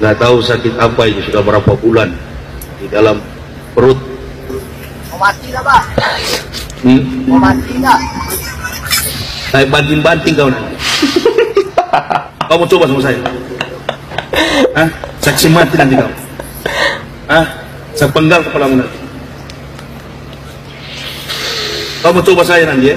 nggak tahu sakit apa ini sudah berapa bulan di dalam perut. Mau mati lah Pak. Hmm? Mau mati lah Saya banting-banting kau nanti. kamu coba sama saya? Hah? Saksi mati nanti kau. Hah? Saya penggal kepalamu nanti. kamu coba saya nanti ya?